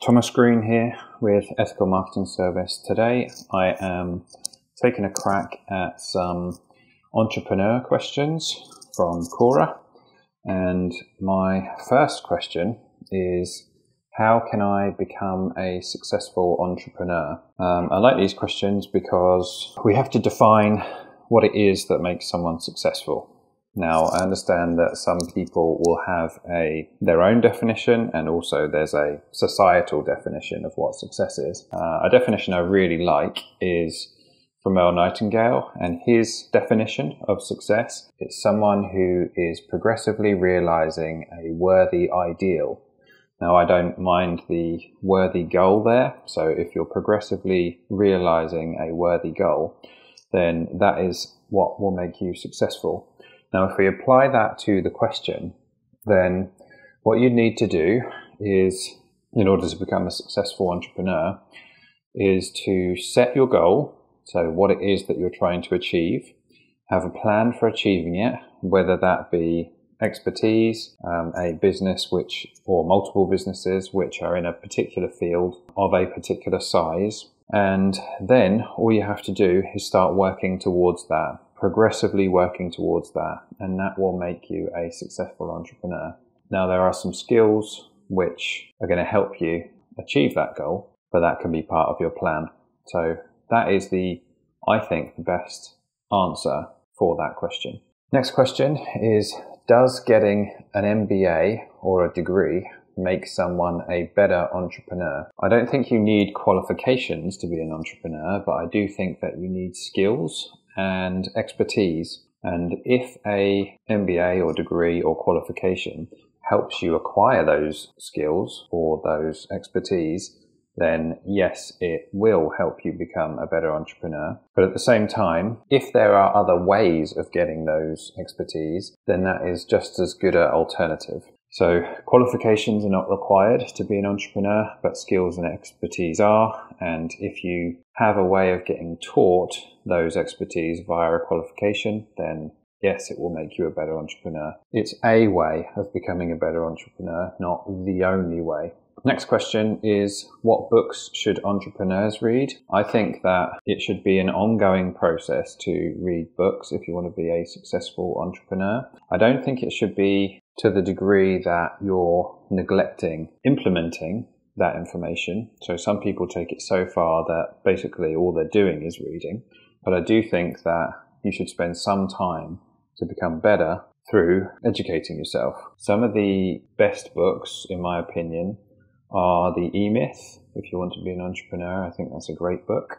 Thomas Green here with Ethical Marketing Service. Today I am taking a crack at some entrepreneur questions from Quora. And my first question is How can I become a successful entrepreneur? Um, I like these questions because we have to define what it is that makes someone successful. Now, I understand that some people will have a their own definition, and also there's a societal definition of what success is. Uh, a definition I really like is from Earl Nightingale, and his definition of success is someone who is progressively realizing a worthy ideal. Now, I don't mind the worthy goal there. So, if you're progressively realizing a worthy goal, then that is what will make you successful. Now, if we apply that to the question, then what you need to do is, in order to become a successful entrepreneur, is to set your goal. So, what it is that you're trying to achieve, have a plan for achieving it, whether that be expertise, um, a business which, or multiple businesses which are in a particular field of a particular size. And then all you have to do is start working towards that progressively working towards that, and that will make you a successful entrepreneur. Now, there are some skills which are going to help you achieve that goal, but that can be part of your plan. So, that is the, I think, the best answer for that question. Next question is Does getting an MBA or a degree make someone a better entrepreneur? I don't think you need qualifications to be an entrepreneur, but I do think that you need skills and expertise. And if a MBA or degree or qualification helps you acquire those skills or those expertise, then yes, it will help you become a better entrepreneur. But at the same time, if there are other ways of getting those expertise, then that is just as good an alternative. So qualifications are not required to be an entrepreneur, but skills and expertise are. And if you have a way of getting taught those expertise via a qualification, then yes, it will make you a better entrepreneur. It's a way of becoming a better entrepreneur, not the only way. Next question is what books should entrepreneurs read? I think that it should be an ongoing process to read books if you want to be a successful entrepreneur. I don't think it should be to the degree that you're neglecting implementing that information. So some people take it so far that basically all they're doing is reading. But I do think that you should spend some time to become better through educating yourself. Some of the best books, in my opinion, are The E Myth. If you want to be an entrepreneur, I think that's a great book.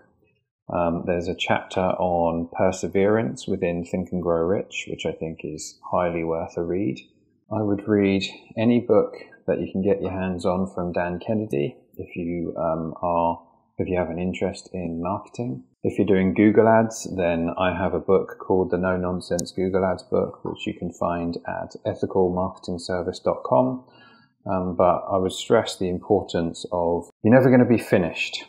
Um, there's a chapter on perseverance within Think and Grow Rich, which I think is highly worth a read. I would read any book that you can get your hands on from Dan Kennedy if you um, are if you have an interest in marketing. If you're doing Google Ads, then I have a book called the No Nonsense Google Ads book, which you can find at ethicalmarketingservice.com. Um, but I would stress the importance of you're never going to be finished.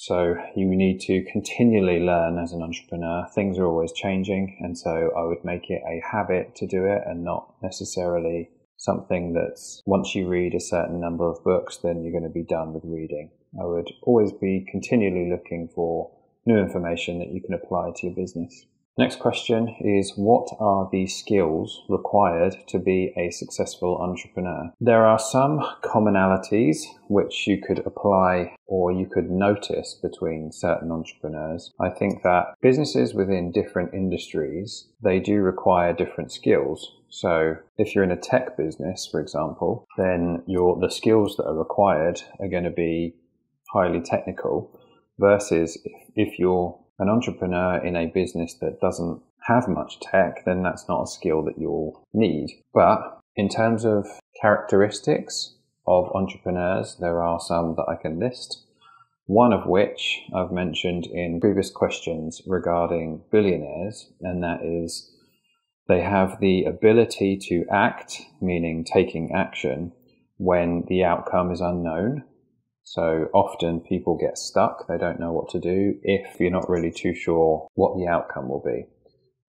So you need to continually learn as an entrepreneur. Things are always changing. And so I would make it a habit to do it and not necessarily something that's once you read a certain number of books, then you're going to be done with reading. I would always be continually looking for new information that you can apply to your business. Next question is What are the skills required to be a successful entrepreneur? There are some commonalities which you could apply or you could notice between certain entrepreneurs. I think that businesses within different industries, they do require different skills. So if you're in a tech business, for example, then your the skills that are required are going to be highly technical versus if, if you're an entrepreneur in a business that doesn't have much tech, then that's not a skill that you'll need. But in terms of characteristics of entrepreneurs, there are some that I can list. One of which I've mentioned in previous questions regarding billionaires, and that is they have the ability to act, meaning taking action, when the outcome is unknown. So often people get stuck. They don't know what to do if you're not really too sure what the outcome will be.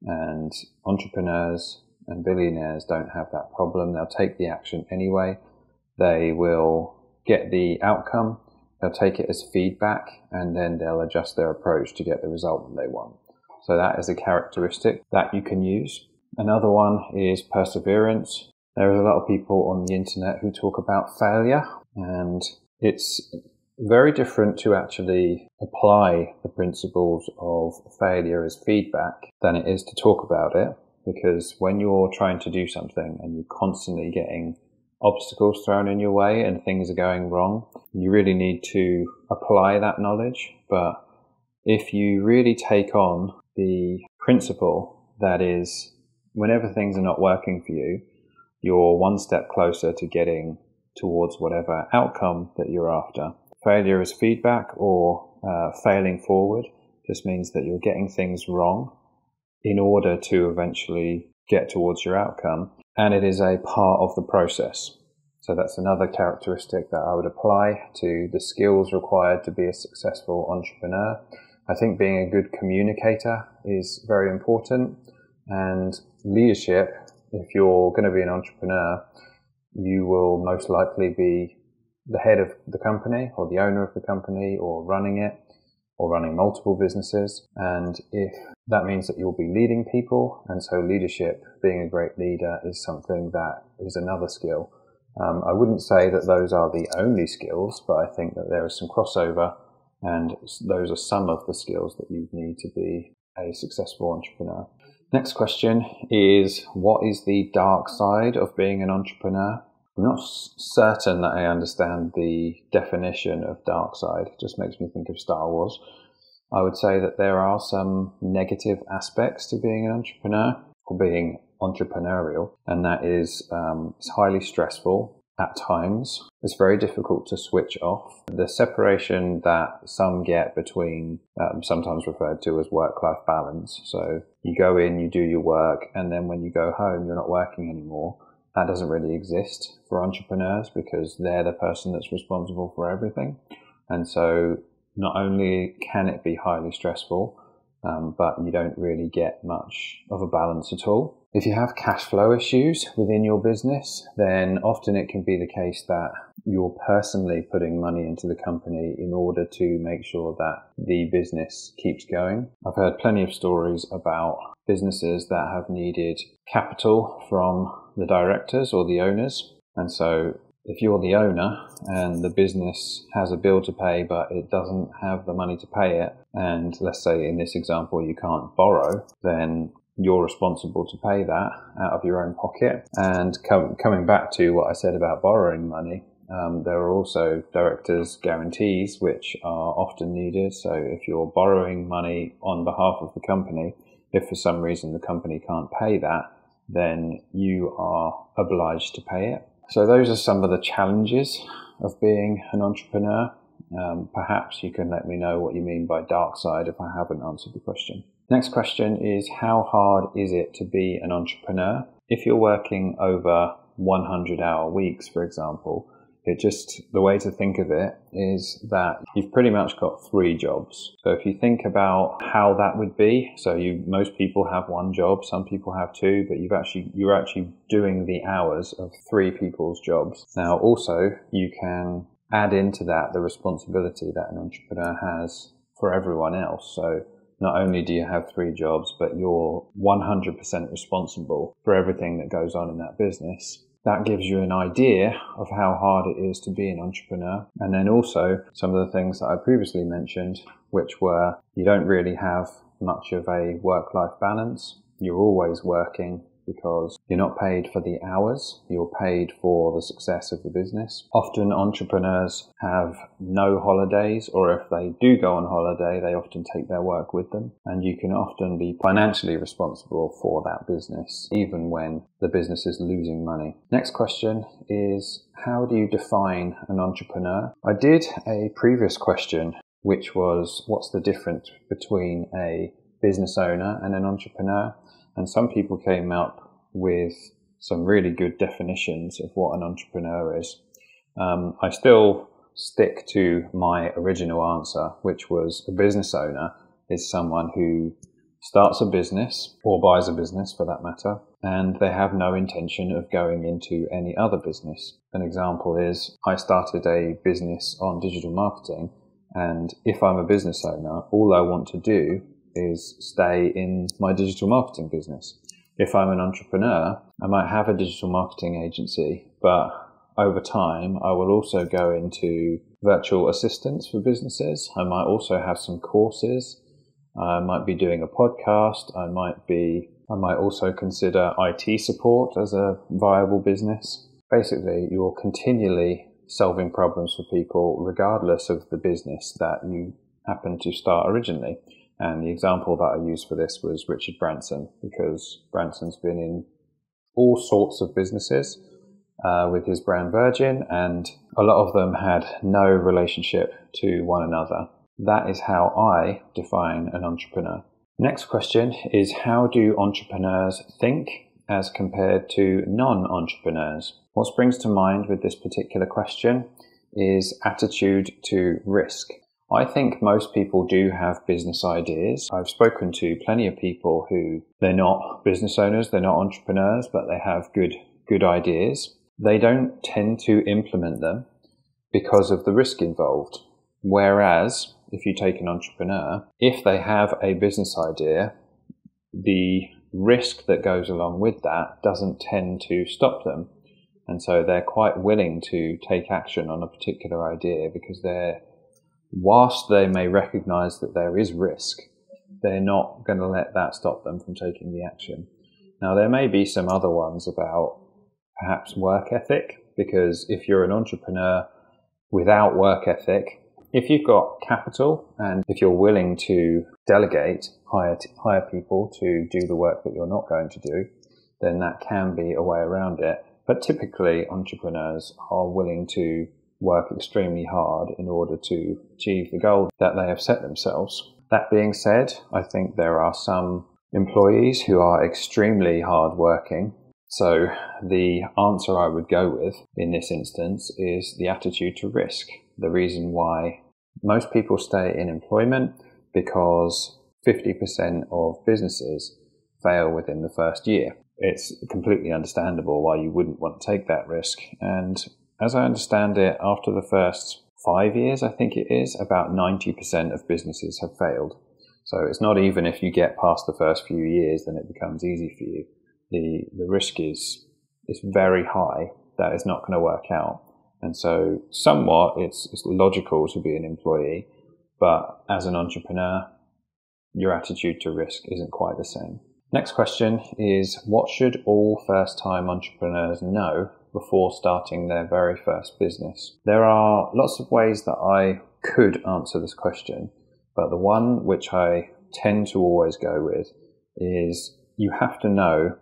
And entrepreneurs and billionaires don't have that problem. They'll take the action anyway. They will get the outcome, they'll take it as feedback, and then they'll adjust their approach to get the result that they want. So that is a characteristic that you can use. Another one is perseverance. There is a lot of people on the internet who talk about failure, and it's very different to actually apply the principles of failure as feedback than it is to talk about it. Because when you're trying to do something and you're constantly getting obstacles thrown in your way and things are going wrong, you really need to apply that knowledge. But if you really take on the principle that is, whenever things are not working for you, you're one step closer to getting towards whatever outcome that you're after failure is feedback or uh, failing forward just means that you're getting things wrong in order to eventually get towards your outcome. And it is a part of the process. So that's another characteristic that I would apply to the skills required to be a successful entrepreneur. I think being a good communicator is very important and leadership, if you're going to be an entrepreneur, you will most likely be the head of the company or the owner of the company or running it or running multiple businesses. And if that means that you'll be leading people, and so leadership, being a great leader, is something that is another skill. Um, I wouldn't say that those are the only skills, but I think that there is some crossover, and those are some of the skills that you need to be a successful entrepreneur. Next question is What is the dark side of being an entrepreneur? I'm not certain that I understand the definition of dark side. It just makes me think of Star Wars. I would say that there are some negative aspects to being an entrepreneur or being entrepreneurial, and that is um, it's highly stressful at times. It's very difficult to switch off. The separation that some get between, um, sometimes referred to as work life balance. So you go in, you do your work, and then when you go home, you're not working anymore that doesn't really exist for entrepreneurs because they're the person that's responsible for everything. And so not only can it be highly stressful, um, but you don't really get much of a balance at all. If you have cash flow issues within your business, then often it can be the case that you're personally putting money into the company in order to make sure that the business keeps going. I've heard plenty of stories about businesses that have needed capital from the directors or the owners. And so if you're the owner and the business has a bill to pay but it doesn't have the money to pay it, and let's say in this example you can't borrow, then you're responsible to pay that out of your own pocket. And com- coming back to what I said about borrowing money, um, there are also directors' guarantees which are often needed. So if you're borrowing money on behalf of the company, if for some reason the company can't pay that, then you are obliged to pay it. So those are some of the challenges of being an entrepreneur. Um, perhaps you can let me know what you mean by dark side if I haven't answered the question. Next question is how hard is it to be an entrepreneur? If you're working over 100 hour weeks, for example, it just, the way to think of it is that you've pretty much got three jobs. So if you think about how that would be, so you, most people have one job, some people have two, but you've actually, you're actually doing the hours of three people's jobs. Now also you can add into that the responsibility that an entrepreneur has for everyone else. So not only do you have three jobs, but you're 100% responsible for everything that goes on in that business that gives you an idea of how hard it is to be an entrepreneur. And then also some of the things that I previously mentioned, which were you don't really have much of a work life balance. You're always working because you're not paid for the hours, you're paid for the success of the business. Often entrepreneurs have no holidays, or if they do go on holiday, they often take their work with them. And you can often be financially responsible for that business, even when the business is losing money. Next question is how do you define an entrepreneur? I did a previous question, which was what's the difference between a business owner and an entrepreneur? And some people came up with some really good definitions of what an entrepreneur is. Um, I still stick to my original answer, which was a business owner is someone who starts a business or buys a business for that matter, and they have no intention of going into any other business. An example is I started a business on digital marketing, and if I'm a business owner, all I want to do is stay in my digital marketing business. If I'm an entrepreneur, I might have a digital marketing agency, but over time, I will also go into virtual assistants for businesses. I might also have some courses. I might be doing a podcast. I might be, I might also consider IT support as a viable business. Basically, you're continually solving problems for people regardless of the business that you happen to start originally. And the example that I used for this was Richard Branson, because Branson's been in all sorts of businesses uh, with his brand Virgin, and a lot of them had no relationship to one another. That is how I define an entrepreneur. Next question is How do entrepreneurs think as compared to non entrepreneurs? What springs to mind with this particular question is attitude to risk. I think most people do have business ideas. I've spoken to plenty of people who they're not business owners, they're not entrepreneurs, but they have good good ideas they don't tend to implement them because of the risk involved. Whereas, if you take an entrepreneur, if they have a business idea, the risk that goes along with that doesn't tend to stop them. And so they're quite willing to take action on a particular idea because they're, whilst they may recognize that there is risk, they're not going to let that stop them from taking the action. Now, there may be some other ones about perhaps work ethic, because if you're an entrepreneur without work ethic, if you've got capital and if you're willing to delegate, hire, hire people to do the work that you're not going to do, then that can be a way around it. But typically, entrepreneurs are willing to work extremely hard in order to achieve the goal that they have set themselves. That being said, I think there are some employees who are extremely hardworking so the answer I would go with in this instance is the attitude to risk. The reason why most people stay in employment because 50% of businesses fail within the first year. It's completely understandable why you wouldn't want to take that risk. And as I understand it, after the first five years, I think it is, about 90% of businesses have failed. So it's not even if you get past the first few years, then it becomes easy for you the the risk is is very high that it's not going to work out. And so, somewhat, it's, it's logical to be an employee, but as an entrepreneur, your attitude to risk isn't quite the same. Next question is What should all first time entrepreneurs know before starting their very first business? There are lots of ways that I could answer this question, but the one which I tend to always go with is you have to know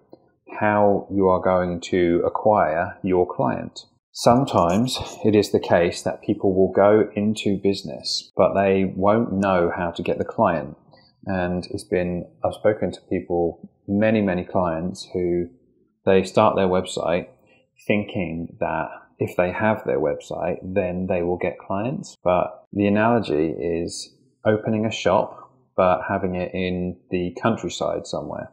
how you are going to acquire your client. Sometimes it is the case that people will go into business, but they won't know how to get the client. And it's been, I've spoken to people, many, many clients who they start their website thinking that if they have their website, then they will get clients. But the analogy is opening a shop, but having it in the countryside somewhere.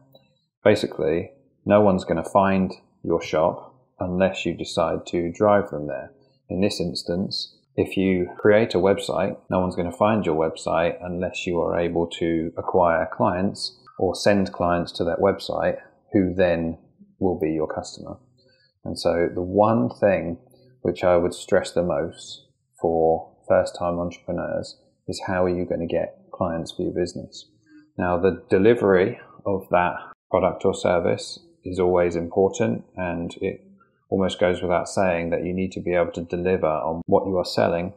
Basically, no one's going to find your shop unless you decide to drive them there. In this instance, if you create a website, no one's going to find your website unless you are able to acquire clients or send clients to that website who then will be your customer. And so the one thing which I would stress the most for first time entrepreneurs is how are you going to get clients for your business? Now, the delivery of that product or service is always important and it almost goes without saying that you need to be able to deliver on what you are selling.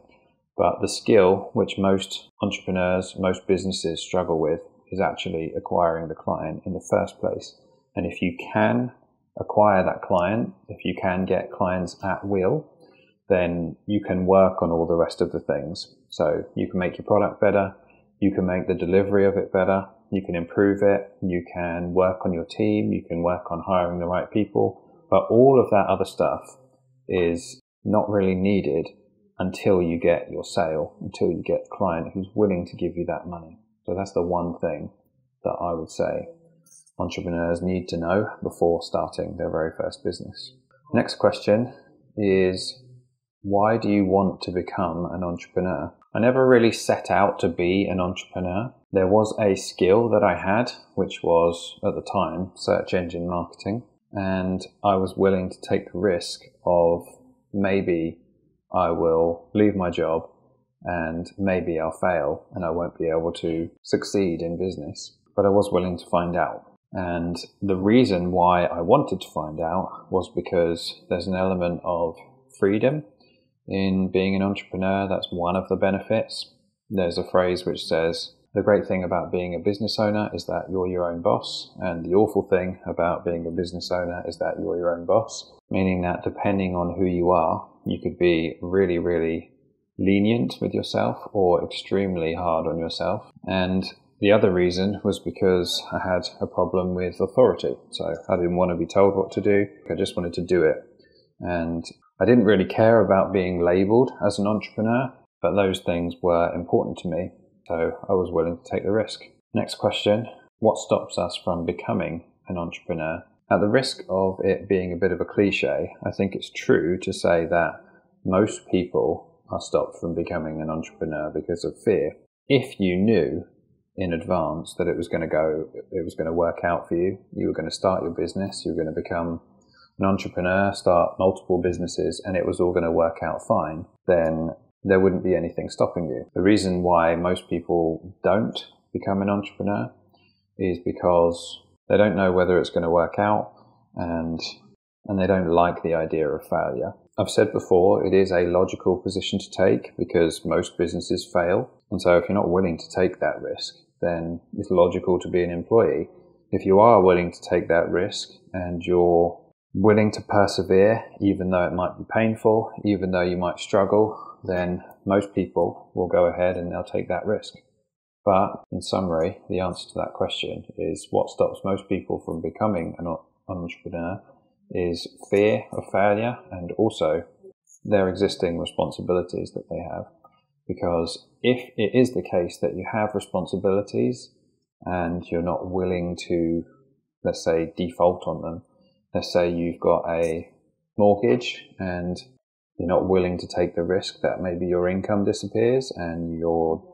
But the skill which most entrepreneurs, most businesses struggle with is actually acquiring the client in the first place. And if you can acquire that client, if you can get clients at will, then you can work on all the rest of the things. So you can make your product better, you can make the delivery of it better, you can improve it, you can work on your team, you can work on hiring the right people, but all of that other stuff is not really needed until you get your sale, until you get a client who's willing to give you that money. So that's the one thing that I would say entrepreneurs need to know before starting their very first business. Next question is why do you want to become an entrepreneur? I never really set out to be an entrepreneur. There was a skill that I had, which was at the time search engine marketing, and I was willing to take the risk of maybe I will leave my job and maybe I'll fail and I won't be able to succeed in business. But I was willing to find out. And the reason why I wanted to find out was because there's an element of freedom in being an entrepreneur. That's one of the benefits. There's a phrase which says, the great thing about being a business owner is that you're your own boss, and the awful thing about being a business owner is that you're your own boss, meaning that depending on who you are, you could be really, really lenient with yourself or extremely hard on yourself. And the other reason was because I had a problem with authority. So I didn't want to be told what to do, I just wanted to do it. And I didn't really care about being labeled as an entrepreneur, but those things were important to me. So I was willing to take the risk. Next question What stops us from becoming an entrepreneur? At the risk of it being a bit of a cliche, I think it's true to say that most people are stopped from becoming an entrepreneur because of fear. If you knew in advance that it was going to go, it was going to work out for you, you were going to start your business, you were going to become an entrepreneur, start multiple businesses, and it was all going to work out fine, then there wouldn't be anything stopping you. The reason why most people don't become an entrepreneur is because they don't know whether it's going to work out and and they don't like the idea of failure. I've said before, it is a logical position to take because most businesses fail. And so if you're not willing to take that risk, then it's logical to be an employee. If you are willing to take that risk and you're willing to persevere, even though it might be painful, even though you might struggle, then most people will go ahead and they'll take that risk. But in summary, the answer to that question is what stops most people from becoming an entrepreneur is fear of failure and also their existing responsibilities that they have. Because if it is the case that you have responsibilities and you're not willing to, let's say, default on them, let's say you've got a mortgage and you're not willing to take the risk that maybe your income disappears and you're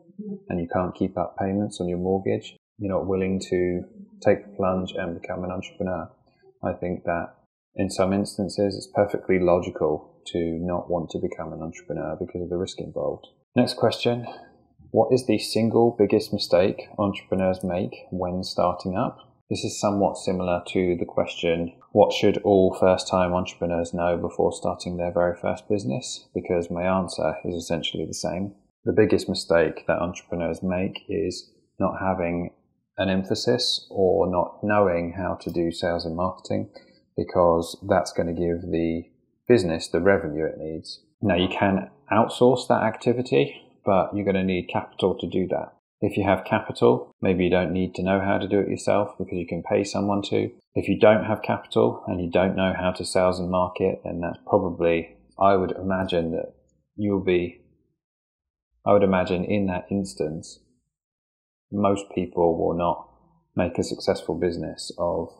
and you can't keep up payments on your mortgage, you're not willing to take the plunge and become an entrepreneur. I think that in some instances it's perfectly logical to not want to become an entrepreneur because of the risk involved. Next question. What is the single biggest mistake entrepreneurs make when starting up? This is somewhat similar to the question, what should all first time entrepreneurs know before starting their very first business? Because my answer is essentially the same. The biggest mistake that entrepreneurs make is not having an emphasis or not knowing how to do sales and marketing because that's going to give the business the revenue it needs. Now you can outsource that activity, but you're going to need capital to do that. If you have capital, maybe you don't need to know how to do it yourself because you can pay someone to. If you don't have capital and you don't know how to sales and market, then that's probably, I would imagine that you'll be, I would imagine in that instance, most people will not make a successful business of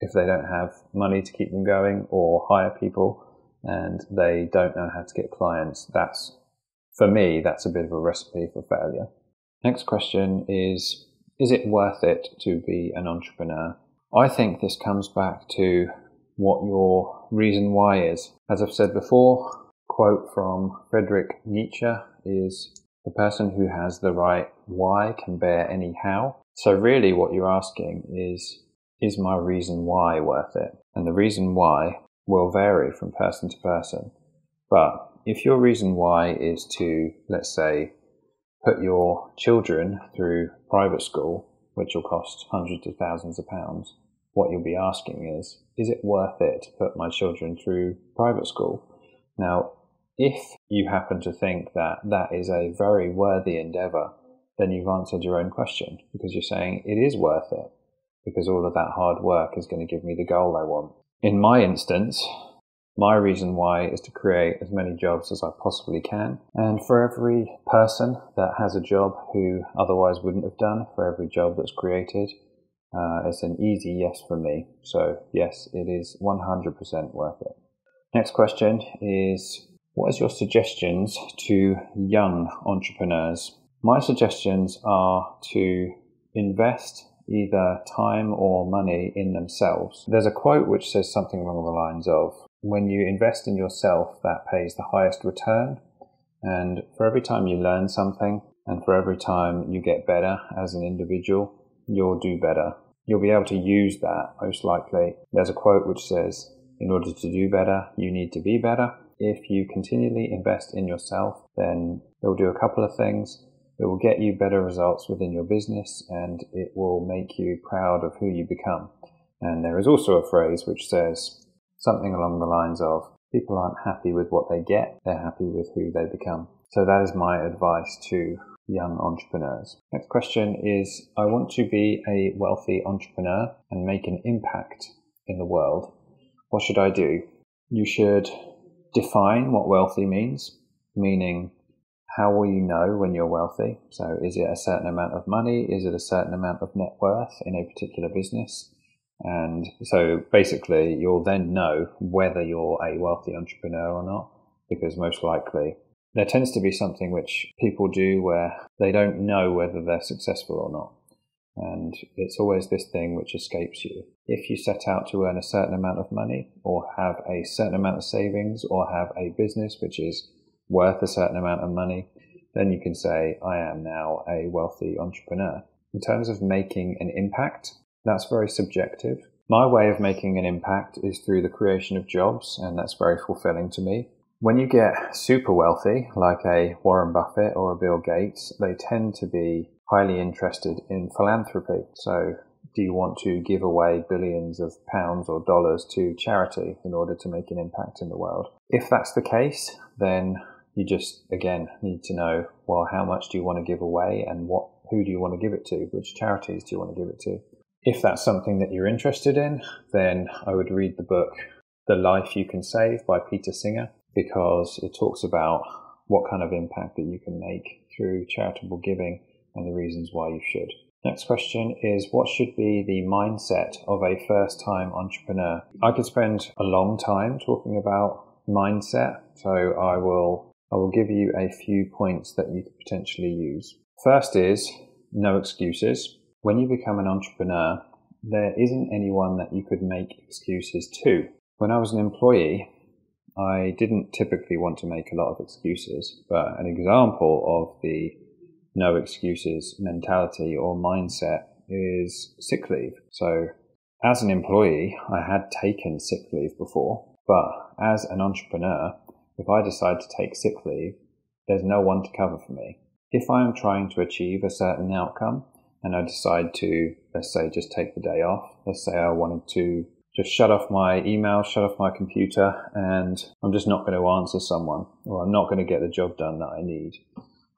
if they don't have money to keep them going or hire people and they don't know how to get clients. That's, for me, that's a bit of a recipe for failure. Next question is Is it worth it to be an entrepreneur? I think this comes back to what your reason why is. As I've said before, quote from Friedrich Nietzsche is the person who has the right why can bear any how. So really what you're asking is is my reason why worth it? And the reason why will vary from person to person. But if your reason why is to, let's say, put your children through private school, which will cost hundreds of thousands of pounds, what you'll be asking is, is it worth it to put my children through private school? Now, if you happen to think that that is a very worthy endeavor, then you've answered your own question because you're saying it is worth it because all of that hard work is going to give me the goal I want. In my instance, My reason why is to create as many jobs as I possibly can. And for every person that has a job who otherwise wouldn't have done, for every job that's created, uh, it's an easy yes for me. So, yes, it is 100% worth it. Next question is What is your suggestions to young entrepreneurs? My suggestions are to invest either time or money in themselves. There's a quote which says something along the lines of When you invest in yourself, that pays the highest return. And for every time you learn something, and for every time you get better as an individual, you'll do better. You'll be able to use that most likely. There's a quote which says, in order to do better, you need to be better. If you continually invest in yourself, then will do a couple of things. It will get you better results within your business and it will make you proud of who you become. And there is also a phrase which says something along the lines of people aren't happy with what they get, they're happy with who they become. So that is my advice to young entrepreneurs. Next question is I want to be a wealthy entrepreneur and make an impact in the world. What should I do? You should define what wealthy means, meaning how will you know when you're wealthy? So, is it a certain amount of money? Is it a certain amount of net worth in a particular business? And so, basically, you'll then know whether you're a wealthy entrepreneur or not, because most likely there tends to be something which people do where they don't know whether they're successful or not. And it's always this thing which escapes you. If you set out to earn a certain amount of money, or have a certain amount of savings, or have a business which is worth a certain amount of money, then you can say, I am now a wealthy entrepreneur. In terms of making an impact, that's very subjective. My way of making an impact is through the creation of jobs, and that's very fulfilling to me. When you get super wealthy, like a Warren Buffett or a Bill Gates, they tend to be highly interested in philanthropy. So, do you want to give away billions of pounds or dollars to charity in order to make an impact in the world? If that's the case, then you just again need to know well how much do you want to give away and what who do you want to give it to which charities do you want to give it to if that's something that you're interested in then i would read the book the life you can save by peter singer because it talks about what kind of impact that you can make through charitable giving and the reasons why you should. Next question is what should be the mindset of a first time entrepreneur? I could spend a long time talking about mindset, so I will I will give you a few points that you could potentially use. First is no excuses. When you become an entrepreneur, there isn't anyone that you could make excuses to. When I was an employee, I didn't typically want to make a lot of excuses, but an example of the no excuses mentality or mindset is sick leave. So, as an employee, I had taken sick leave before, but as an entrepreneur, if I decide to take sick leave, there's no one to cover for me. If I am trying to achieve a certain outcome and I decide to, let's say, just take the day off, let's say I wanted to just shut off my email, shut off my computer, and I'm just not going to answer someone, or I'm not going to get the job done that I need.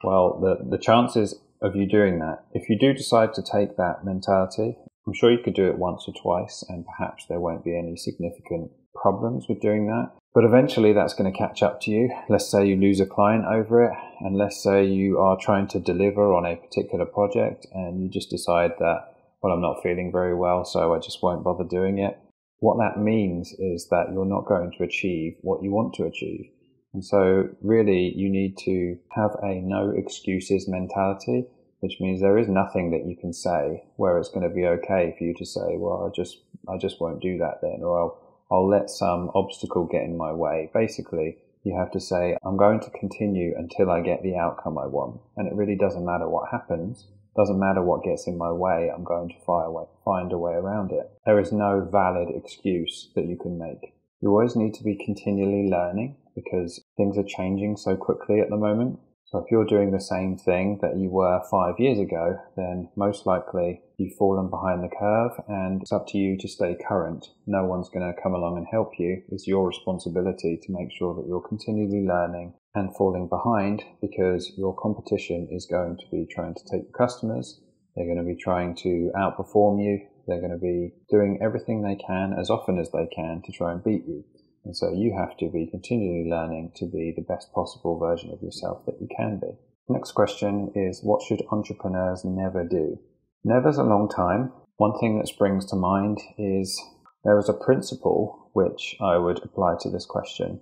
Well, the, the chances of you doing that, if you do decide to take that mentality, I'm sure you could do it once or twice, and perhaps there won't be any significant problems with doing that. But eventually that's going to catch up to you. Let's say you lose a client over it, and let's say you are trying to deliver on a particular project and you just decide that, well, I'm not feeling very well, so I just won't bother doing it what that means is that you're not going to achieve what you want to achieve. And so, really, you need to have a no excuses mentality, which means there is nothing that you can say where it's going to be okay for you to say, well, I just, I just won't do that then, or I'll, I'll let some obstacle get in my way. Basically, you have to say, I'm going to continue until I get the outcome I want. And it really doesn't matter what happens. Doesn't matter what gets in my way, I'm going to find a way around it. There is no valid excuse that you can make. You always need to be continually learning because things are changing so quickly at the moment. So if you're doing the same thing that you were five years ago, then most likely you've fallen behind the curve and it's up to you to stay current. No one's going to come along and help you. It's your responsibility to make sure that you're continually learning and falling behind because your competition is going to be trying to take your customers. They're going to be trying to outperform you. They're going to be doing everything they can as often as they can to try and beat you. And so you have to be continually learning to be the best possible version of yourself that you can be. Next question is what should entrepreneurs never do? Never's a long time. One thing that springs to mind is there is a principle which I would apply to this question,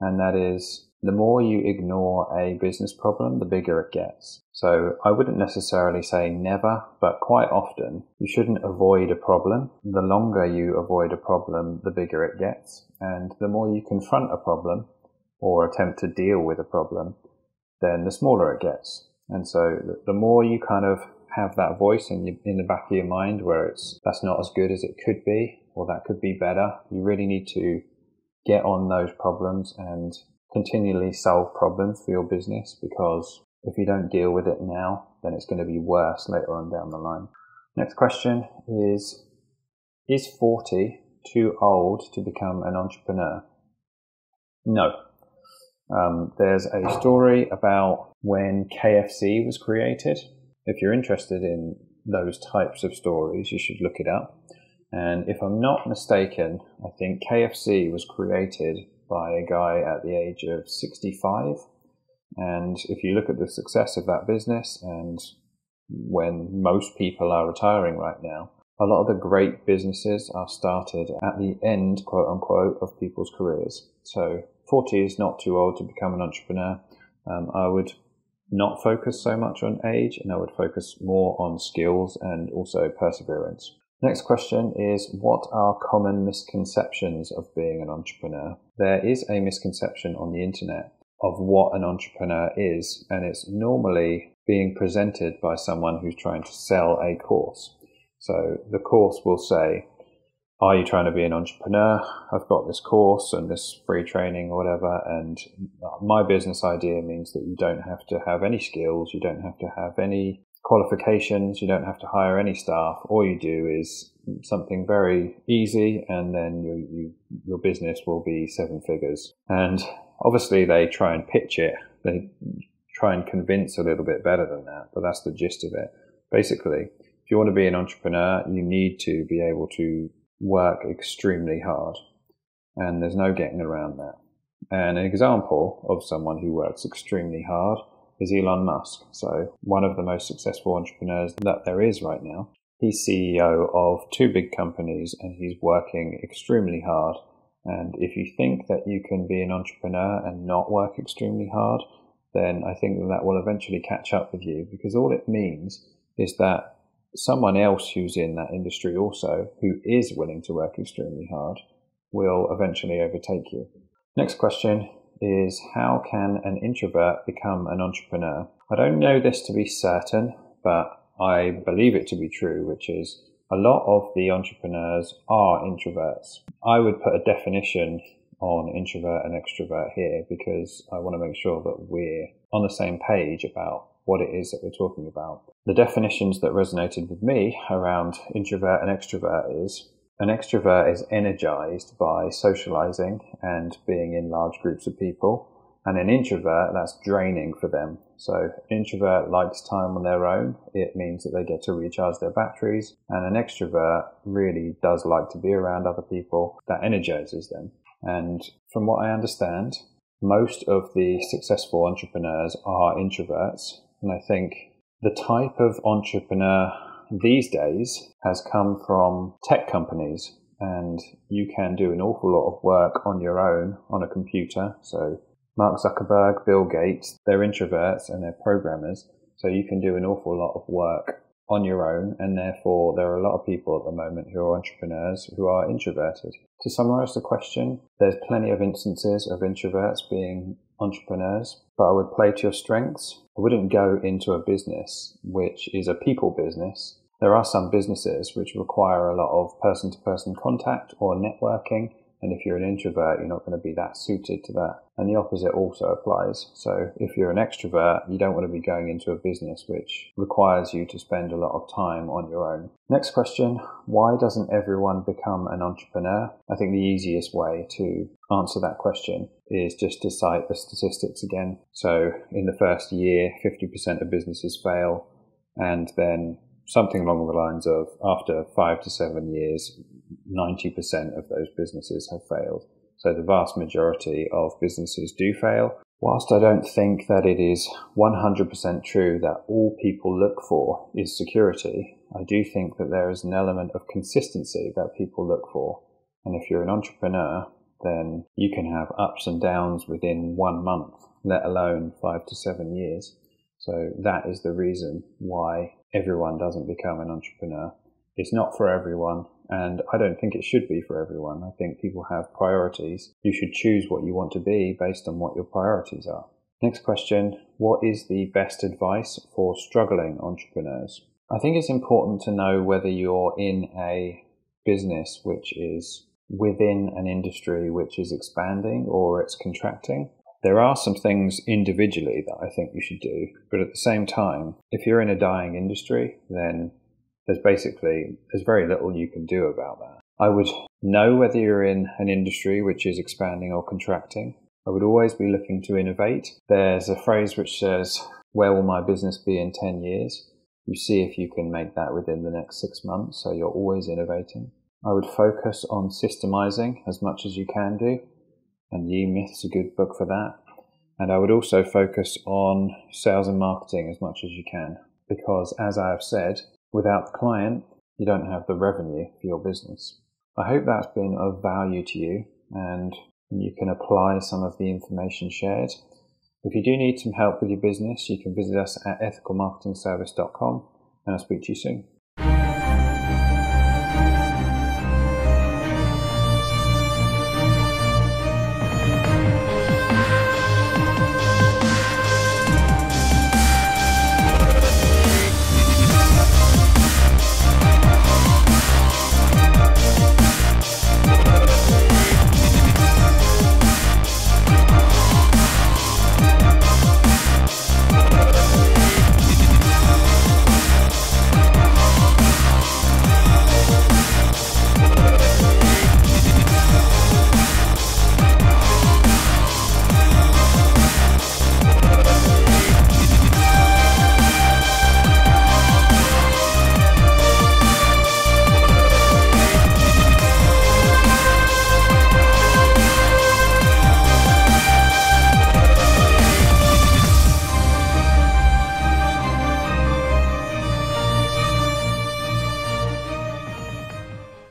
and that is the more you ignore a business problem, the bigger it gets. So I wouldn't necessarily say never, but quite often you shouldn't avoid a problem. The longer you avoid a problem, the bigger it gets. And the more you confront a problem or attempt to deal with a problem, then the smaller it gets. And so the more you kind of have that voice in, in the back of your mind where it's that's not as good as it could be or that could be better, you really need to get on those problems and continually solve problems for your business because if you don't deal with it now, then it's going to be worse later on down the line. Next question is Is 40 too old to become an entrepreneur? No. Um, there's a story about when KFC was created. If you're interested in those types of stories, you should look it up. And if I'm not mistaken, I think KFC was created by a guy at the age of 65. And if you look at the success of that business and when most people are retiring right now, a lot of the great businesses are started at the end, quote unquote, of people's careers. So 40 is not too old to become an entrepreneur. Um, I would not focus so much on age and I would focus more on skills and also perseverance. Next question is What are common misconceptions of being an entrepreneur? There is a misconception on the internet of what an entrepreneur is, and it's normally being presented by someone who's trying to sell a course. So the course will say, Are you trying to be an entrepreneur? I've got this course and this free training or whatever, and my business idea means that you don't have to have any skills, you don't have to have any qualifications. You don't have to hire any staff. All you do is something very easy, and then you, you, your business will be seven figures. And obviously, they try and pitch it. They try and convince a little bit better than that, but that's the gist of it. Basically, if you want to be an entrepreneur, you need to be able to work extremely hard, and there's no getting around that. And an example of someone who works extremely hard is Elon Musk. So, one of the most successful entrepreneurs that there is right now. He's CEO of two big companies and he's working extremely hard. And if you think that you can be an entrepreneur and not work extremely hard, then I think that, that will eventually catch up with you because all it means is that someone else who's in that industry also, who is willing to work extremely hard, will eventually overtake you. Next question is how can an introvert become an entrepreneur? I don't know this to be certain, but I believe it to be true, which is a lot of the entrepreneurs are introverts. I would put a definition on introvert and extrovert here because I want to make sure that we're on the same page about what it is that we're talking about. The definitions that resonated with me around introvert and extrovert is an extrovert is energized by socializing and being in large groups of people. And an introvert, that's draining for them. So, introvert likes time on their own. It means that they get to recharge their batteries. And an extrovert really does like to be around other people. That energizes them. And from what I understand, most of the successful entrepreneurs are introverts. And I think the type of entrepreneur these days has come from tech companies and you can do an awful lot of work on your own on a computer. So Mark Zuckerberg, Bill Gates, they're introverts and they're programmers. So you can do an awful lot of work on your own. And therefore there are a lot of people at the moment who are entrepreneurs who are introverted. To summarize the question, there's plenty of instances of introverts being entrepreneurs, but I would play to your strengths. I wouldn't go into a business which is a people business. There are some businesses which require a lot of person to person contact or networking and if you're an introvert, you're not going to be that suited to that. And the opposite also applies. So if you're an extrovert, you don't want to be going into a business which requires you to spend a lot of time on your own. Next question Why doesn't everyone become an entrepreneur? I think the easiest way to answer that question is just to cite the statistics again. So in the first year, 50% of businesses fail. And then something along the lines of after five to seven years, 90% of those businesses have failed. So the vast majority of businesses do fail. Whilst I don't think that it is 100% true that all people look for is security, I do think that there is an element of consistency that people look for. And if you're an entrepreneur, then you can have ups and downs within one month, let alone five to seven years. So that is the reason why everyone doesn't become an entrepreneur. It's not for everyone, and I don't think it should be for everyone. I think people have priorities. You should choose what you want to be based on what your priorities are. Next question What is the best advice for struggling entrepreneurs? I think it's important to know whether you're in a business which is within an industry which is expanding or it's contracting. There are some things individually that I think you should do, but at the same time, if you're in a dying industry, then there's basically there's very little you can do about that. I would know whether you're in an industry which is expanding or contracting. I would always be looking to innovate. There's a phrase which says, Where will my business be in 10 years? You see if you can make that within the next six months, so you're always innovating. I would focus on systemizing as much as you can do, and the E-Myth's a good book for that. And I would also focus on sales and marketing as much as you can, because as I have said, without the client, you don't have the revenue for your business. I hope that's been of value to you and you can apply some of the information shared. If you do need some help with your business, you can visit us at ethicalmarketingservice.com and I'll speak to you soon.